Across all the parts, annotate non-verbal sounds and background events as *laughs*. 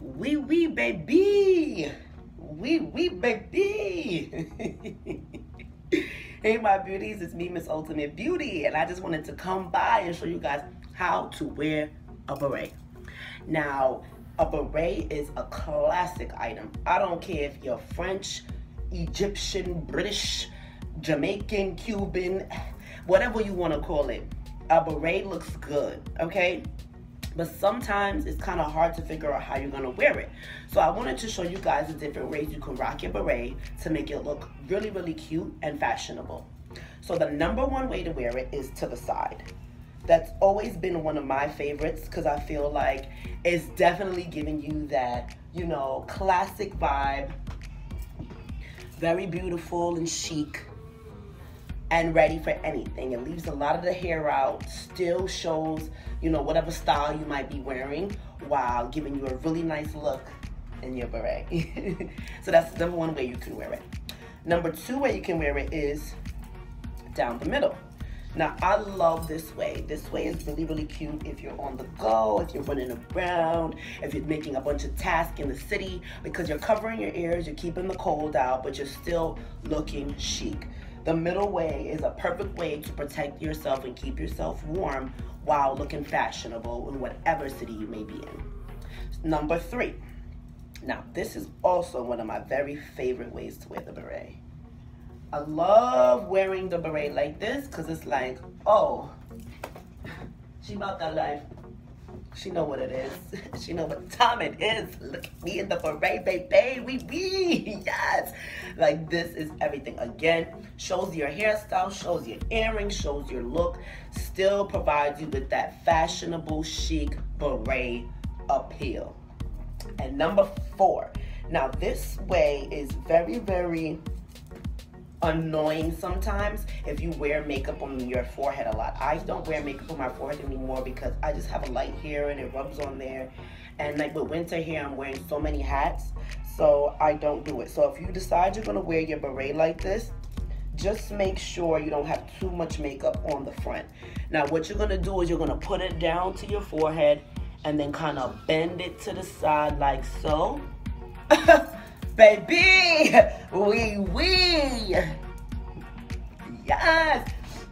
Wee wee baby. Wee wee baby. *laughs* hey my beauties, it's me, Miss Ultimate Beauty, and I just wanted to come by and show you guys how to wear a beret. Now, a beret is a classic item. I don't care if you're French, Egyptian, British, Jamaican, Cuban, whatever you want to call it. A beret looks good, okay? But sometimes it's kind of hard to figure out how you're gonna wear it. So I wanted to show you guys the different ways you can rock your beret to make it look really, really cute and fashionable. So the number one way to wear it is to the side. That's always been one of my favorites because I feel like it's definitely giving you that, you know, classic vibe, very beautiful and chic and ready for anything. It leaves a lot of the hair out, still shows, you know, whatever style you might be wearing while giving you a really nice look in your beret. *laughs* so that's number one way you can wear it. Number two way you can wear it is down the middle. Now, I love this way. This way is really, really cute if you're on the go, if you're running around, if you're making a bunch of tasks in the city, because you're covering your ears, you're keeping the cold out, but you're still looking chic. The middle way is a perfect way to protect yourself and keep yourself warm while looking fashionable in whatever city you may be in. Number three. Now, this is also one of my very favorite ways to wear the beret. I love wearing the beret like this because it's like, oh, she about that life. She know what it is. *laughs* she know what time it is. Look at me in the beret, baby. We we *laughs* yes. Like this is everything. Again, shows your hairstyle, shows your earrings, shows your look. Still provides you with that fashionable, chic beret appeal. And number four. Now this way is very, very annoying sometimes if you wear makeup on your forehead a lot. I don't wear makeup on my forehead anymore because I just have a light hair and it rubs on there. And like with winter here, I'm wearing so many hats, so I don't do it. So if you decide you're gonna wear your beret like this, just make sure you don't have too much makeup on the front. Now what you're gonna do is you're gonna put it down to your forehead and then kind of bend it to the side like so. *laughs* baby. Wee wee.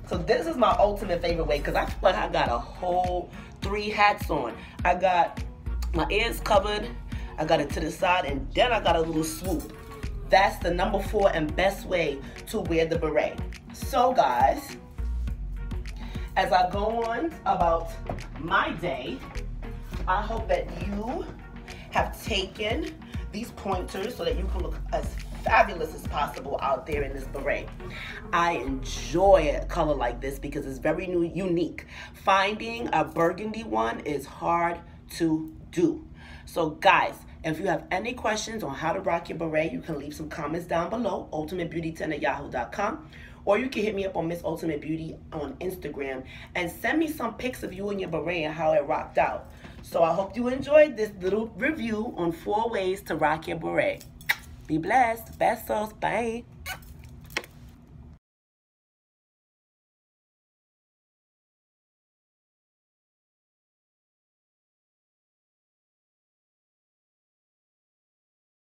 So this is my ultimate favorite way because I feel like I got a whole three hats on. I got my ears covered, I got it to the side, and then I got a little swoop. That's the number four and best way to wear the beret. So guys, as I go on about my day, I hope that you have taken these pointers so that you can look as fabulous as possible out there in this beret. I enjoy a color like this because it's very new, unique. Finding a burgundy one is hard to do. So guys, if you have any questions on how to rock your beret, you can leave some comments down below, ultimatebeauty10 at yahoo.com. Or you can hit me up on Miss Ultimate Beauty on Instagram and send me some pics of you and your beret and how it rocked out. So I hope you enjoyed this little review on four ways to rock your beret. Be blessed. Besos. Bye.